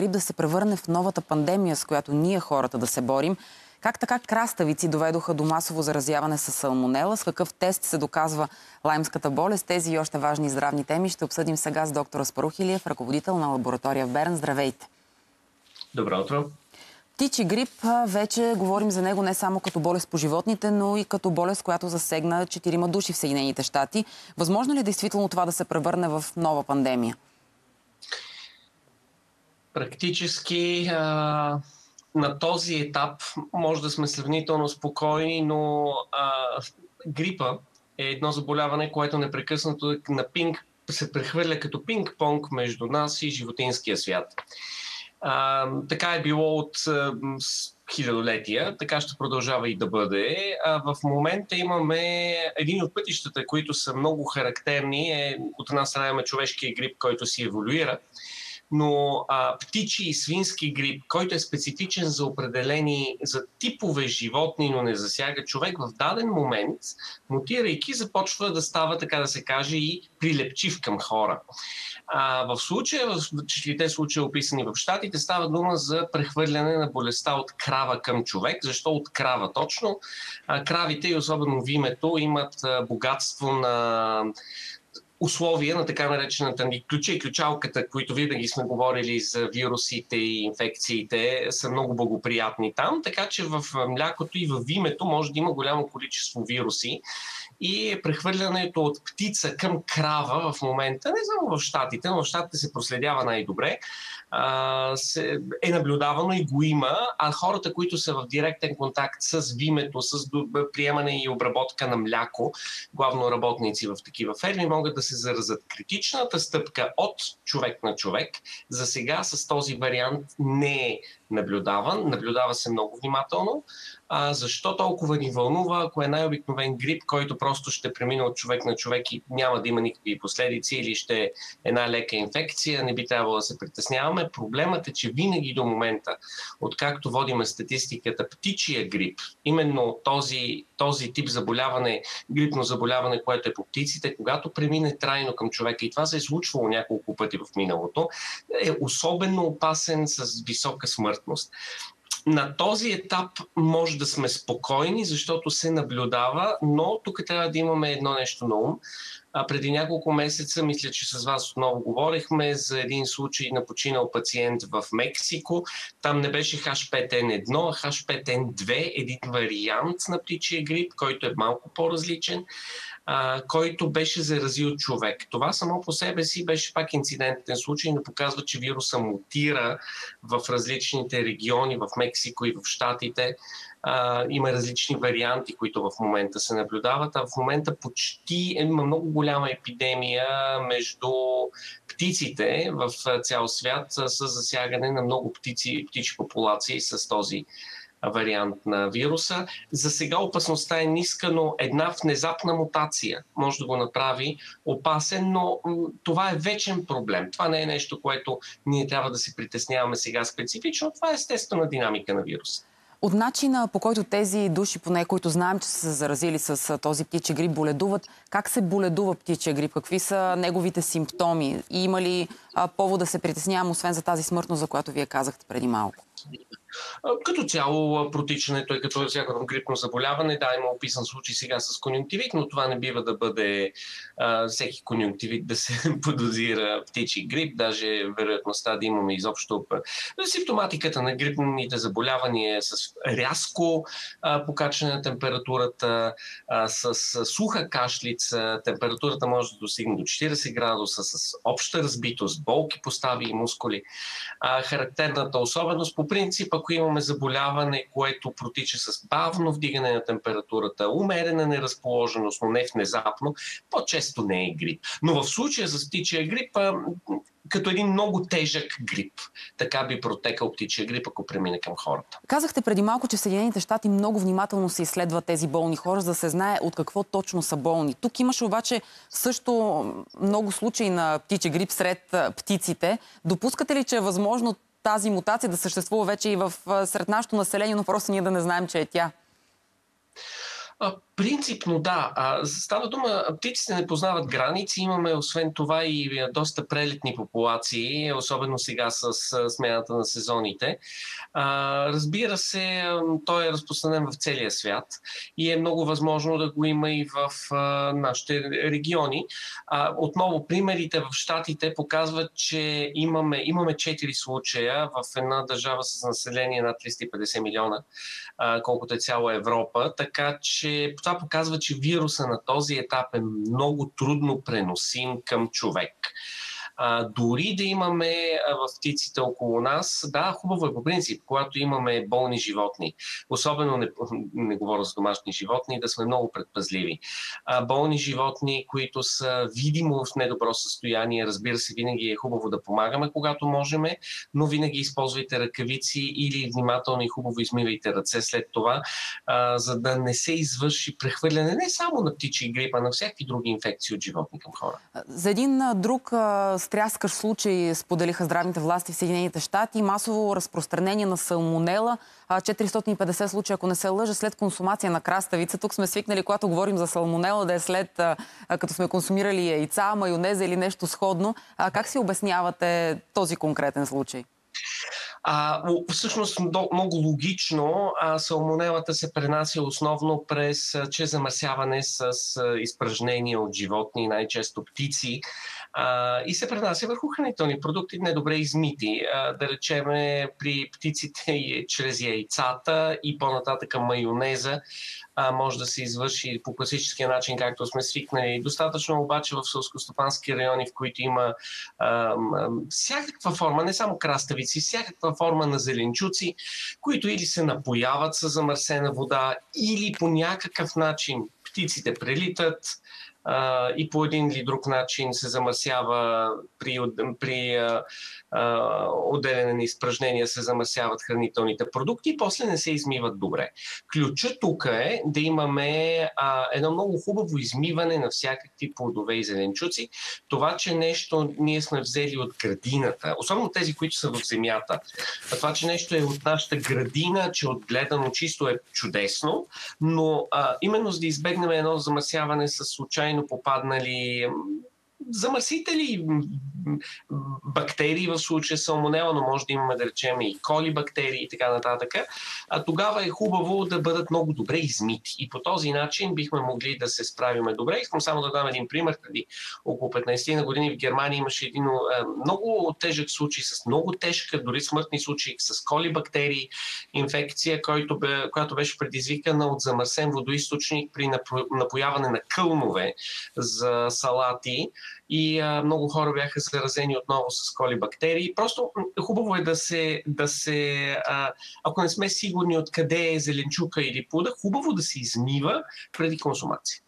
грип да се превърне в новата пандемия, с която ние хората да се борим. Как така краставици доведоха до масово заразяване с салмонела? С какъв тест се доказва лаймската болест? Тези и още важни здравни теми ще обсъдим сега с доктор Аспарухилиев, ръководител на лаборатория в Берн. Здравейте! Добро утро! Птичи грип, вече говорим за него не само като болест по животните, но и като болест, която засегна четирима души в Съединените щати. Възможно ли е действително това да се превърне в нова пандемия? Практически а, на този етап може да сме сравнително спокойни, но а, грипа е едно заболяване, което непрекъснато на пинг се прехвърля като пинг-понг между нас и животинския свят. А, така е било от а, хилядолетия, така ще продължава и да бъде. А, в момента имаме един от пътищата, които са много характерни. Е, от една страна имаме човешкия грип, който си еволюира но а, птичи и свински грип, който е специфичен за определени, за типове животни, но не засяга човек, в даден момент, мутирайки, започва да става, така да се каже, и прилепчив към хора. А, в случая, в четирите случаи, описани в Штатите, става дума за прехвърляне на болестта от крава към човек. Защо от крава точно? А, кравите и особено вимето имат а, богатство на условия на така наречената ни ключа и ключалката, които винаги сме говорили за вирусите и инфекциите, са много благоприятни там, така че в млякото и в вимето може да има голямо количество вируси. И прехвърлянето от птица към крава в момента, не само в Штатите, но в Штатите се проследява най-добре, е наблюдавано и го има, а хората, които са в директен контакт с вимето, с приемане и обработка на мляко, главно работници в такива ферми, могат да се заразят. Критичната стъпка от човек на човек за сега с този вариант не е наблюдаван. Наблюдава се много внимателно. А, защо толкова ни вълнува, ако е най-обикновен грип, който просто ще премине от човек на човек и няма да има никакви последици или ще е една лека инфекция, не би трябвало да се притесняваме. Проблемът е, че винаги до момента, откакто водиме статистиката птичия грип, именно този, този тип заболяване, грипно заболяване, което е по птиците, когато премине трайно към човека, и това се е случвало няколко пъти в миналото, е особено опасен с висока смъртност на този етап може да сме спокойни, защото се наблюдава, но тук трябва да имаме едно нещо на ум. А преди няколко месеца, мисля, че с вас отново говорихме за един случай на починал пациент в Мексико. Там не беше H5N1, а H5N2, един вариант на птичия грип, който е малко по-различен а, който беше заразил човек. Това само по себе си беше пак инцидентен случай, но показва, че вируса мутира в различните региони, в Мексико и в Штатите. А, има различни варианти, които в момента се наблюдават, а в момента почти има много голяма епидемия между птиците в цял свят с засягане на много птици, птичи популации с този вариант на вируса. За сега опасността е ниска, но една внезапна мутация може да го направи опасен, но това е вечен проблем. Това не е нещо, което ние трябва да се притесняваме сега специфично. Това е естествена динамика на вируса. От начина по който тези души, поне които знаем, че са се заразили с този птичи грип, боледуват, как се боледува птичия грип? Какви са неговите симптоми? И има ли повод да се притеснявам, освен за тази смъртност, за която вие казахте преди малко? Като цяло протичането е като всяко грипно заболяване. Да, има описан случай сега с конюнктивит, но това не бива да бъде а, всеки конюнктивит да се подозира птичи грип. Даже вероятността да имаме изобщо симптоматиката на грипните заболявания е с рязко а, покачване на температурата, а, с, суха кашлица. Температурата може да достигне до 40 градуса, с обща разбитост, болки по стави и мускули. А, характерната особеност по принцип, ако имаме заболяване, което протича с бавно вдигане на температурата, умерена неразположеност, но не внезапно, по-често не е грип. Но в случая с птичия грип, като един много тежък грип. Така би протекал птичия грип, ако премине към хората. Казахте преди малко, че в Съединените щати много внимателно се изследват тези болни хора, за да се знае от какво точно са болни. Тук имаше обаче също много случаи на птичия грип сред птиците. Допускате ли, че е възможно тази мутация да съществува вече и в, сред нашето население, но просто ние да не знаем, че е тя? Принципно да. Става дума, птиците не познават граници. Имаме освен това и доста прелетни популации, особено сега с смяната на сезоните. Разбира се, той е разпространен в целия свят и е много възможно да го има и в нашите региони. Отново, примерите в Штатите показват, че имаме, имаме 4 случая в една държава с население над 350 милиона, колкото е цяла Европа. Така че това показва, че вируса на този етап е много трудно преносим към човек. А, дори да имаме в птиците около нас, да, хубаво е по принцип, когато имаме болни животни, особено не, не говоря за домашни животни, да сме много предпазливи. А, болни животни, които са видимо в недобро състояние, разбира се, винаги е хубаво да помагаме, когато можем, но винаги използвайте ръкавици или внимателно и хубаво измивайте ръце след това, а, за да не се извърши прехвърляне не само на птичи грип, а на всякакви други инфекции от животни към хора. За един друг стряскащ случай споделиха здравните власти в Съединените щати. Масово разпространение на салмонела. 450 случая, ако не се лъжа, след консумация на краставица. Тук сме свикнали, когато говорим за салмонела, да е след като сме консумирали яйца, майонеза или нещо сходно. Как си обяснявате този конкретен случай? А, всъщност много логично а, салмонелата се пренася основно през че замърсяване с изпражнения от животни, най-често птици, а, и се пренася върху хранителни продукти, недобре измити. А, да речеме при птиците и чрез яйцата и по-нататък майонеза а, може да се извърши по класическия начин, както сме свикнали. Достатъчно обаче в сълскостопански райони, в които има а, а, всякаква форма, не само краставици, всякаква форма на зеленчуци, които или се напояват с замърсена вода, или по някакъв начин птиците прелитат, а, и по един или друг начин се замърсява при, при а, а, отделяне на изпражнения се замърсяват хранителните продукти и после не се измиват добре. Ключът тук е да имаме а, едно много хубаво измиване на всякакви плодове и зеленчуци. Това, че нещо ние сме взели от градината, особено тези, които са в земята, това, че нещо е от нашата градина, че отгледано чисто е чудесно, но а, именно за да избегнем едно замърсяване с случайно попаднали замърсители, бактерии, в случая салмонела, но може да имаме, да речем, и коли бактерии и така нататък, а тогава е хубаво да бъдат много добре измити. И по този начин бихме могли да се справиме добре. Искам само да дам един пример. Преди около 15 на години в Германия имаше един много тежък случай с много тежка, дори смъртни случаи с коли бактерии, инфекция, който бе, която беше предизвикана от замърсен водоисточник при напояване на кълнове за салати и а, много хора бяха заразени отново с коли бактерии. Просто хубаво е да се, да се а, ако не сме сигурни откъде е зеленчука или пуда, хубаво да се измива преди консумация.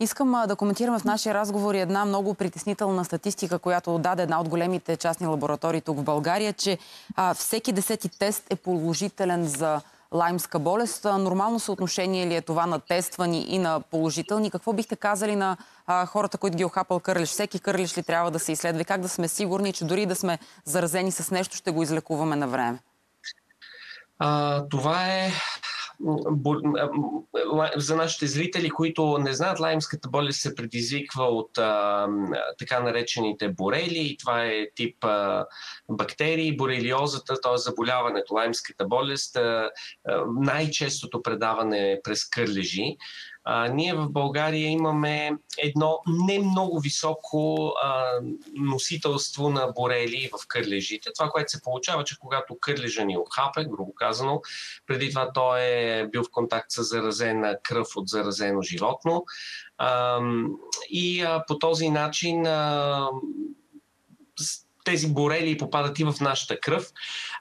Искам да коментираме в нашия разговор една много притеснителна статистика, която даде една от големите частни лаборатории тук в България, че а, всеки десети тест е положителен за лаймска болест. Нормално съотношение ли е това на тествани и на положителни? Какво бихте казали на а, хората, които ги е охапал кърлиш? Всеки кърлиш ли трябва да се изследва? Как да сме сигурни, че дори да сме заразени с нещо, ще го излекуваме на време? А, това е за нашите зрители, които не знаят, лаймската болест се предизвиква от а, така наречените борели. Това е тип а, бактерии. Борелиозата, т.е. заболяването, лаймската болест, а, най-честото предаване е през кърлежи. А, ние в България имаме едно не много високо а, носителство на борели в кърлежите. Това, което се получава, че когато кърлежа ни охапе, грубо казано, преди това той е бил в контакт с заразена кръв от заразено животно. И по този начин тези борели попадат и в нашата кръв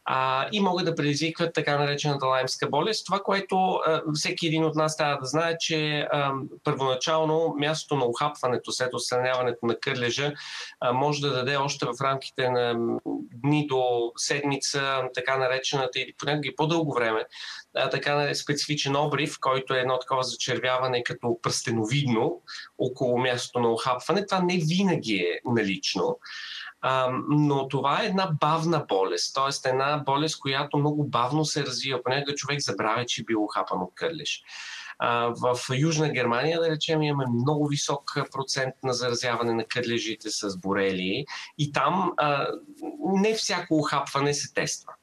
а, и могат да предизвикват така наречената лаймска болест. Това, което а, всеки един от нас трябва да знае, че а, първоначално мястото на ухапването след отстраняването на кърлежа а, може да даде още в рамките на дни до седмица така наречената или понякога и по-дълго време а, така специфичен обрив, който е едно такова зачервяване като пръстеновидно около мястото на ухапване. Това не винаги е налично. Но това е една бавна болест, т.е. една болест, която много бавно се развива. Понякога човек забравя, че е бил хапан от кърлеж. В Южна Германия, да речем, имаме много висок процент на заразяване на кърлежите с борелии и там не всяко ухапване се тества.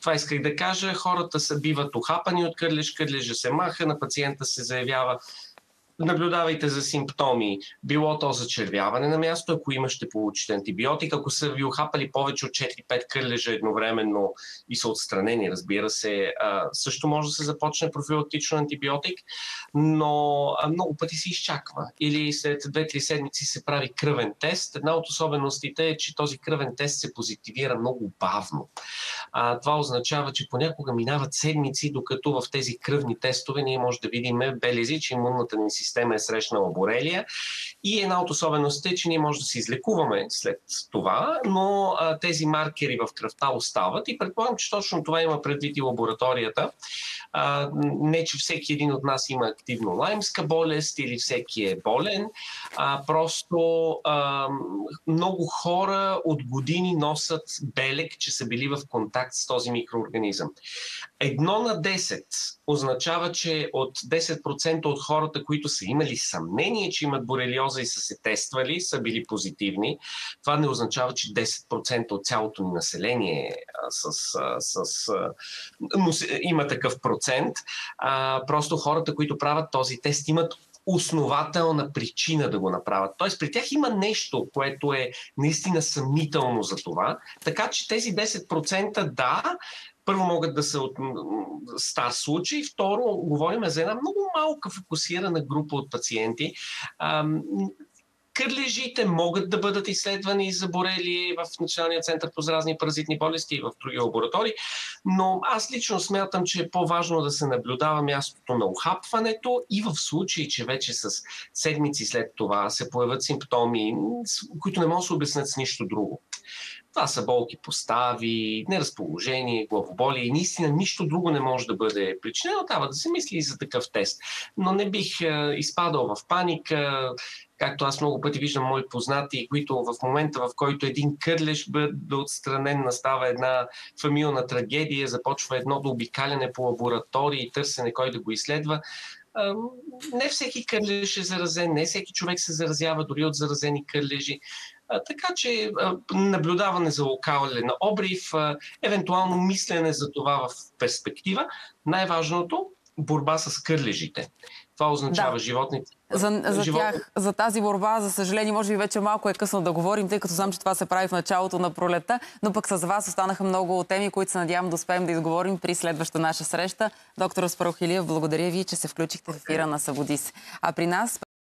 Това исках да кажа. Хората са биват ухапани от кърлеж, кърлежа се маха, на пациента се заявява наблюдавайте за симптоми. Било то зачервяване на място, ако има ще получите антибиотик. Ако са ви охапали повече от 4-5 кърлежа едновременно и са отстранени, разбира се, също може да се започне профилактично антибиотик, но много пъти се изчаква. Или след 2-3 седмици се прави кръвен тест. Една от особеностите е, че този кръвен тест се позитивира много бавно. А, това означава, че понякога минават седмици, докато в тези кръвни тестове ние може да видим белези, че имунната ни система система е срещнала борелия. И една от особеностите е, че ние може да се излекуваме след това, но а, тези маркери в кръвта остават и предполагам, че точно това има предвид и лабораторията. А, не, че всеки един от нас има активно лаймска болест или всеки е болен, а просто а, много хора от години носят белек, че са били в контакт с този микроорганизъм. Едно на 10 означава, че от 10% от хората, които са имали съмнение, че имат борелиоза и са се тествали, са били позитивни. Това не означава, че 10% от цялото ни население с, с, с, но има такъв процент. А, просто хората, които правят този тест, имат основателна причина да го направят. Тоест, при тях има нещо, което е наистина съмнително за това. Така че тези 10% да, първо могат да са от стар случай, второ говорим за една много малка фокусирана група от пациенти. Кърлежите могат да бъдат изследвани за борели в Националния център по заразни паразитни болести и в други лаборатории, но аз лично смятам, че е по-важно да се наблюдава мястото на ухапването и в случай, че вече с седмици след това се появят симптоми, които не могат да се обяснят с нищо друго. Това са болки по стави, неразположение, главоболие и наистина нищо друго не може да бъде причинено. Трябва да се мисли и за такъв тест. Но не бих е, изпадал в паника, както аз много пъти виждам мои познати, които в момента, в който един кърлеж бъде отстранен, настава една фамилна трагедия, започва едното обикаляне по лаборатории търсене кой да го изследва. Не всеки кърлеж е заразен, не всеки човек се заразява дори от заразени кърлежи. Така че наблюдаване за локален обрив, евентуално мислене за това в перспектива. Най-важното борба с кърлежите. Това означава да. животните. За, за, живот... тях, за тази борба, за съжаление, може би вече малко е късно да говорим, тъй като знам, че това се прави в началото на пролета, но пък с вас останаха много теми, които се надявам да успеем да изговорим при следваща наша среща. Доктор Аспарохилиев, благодаря ви, че се включихте в ефира на Събудис. А при нас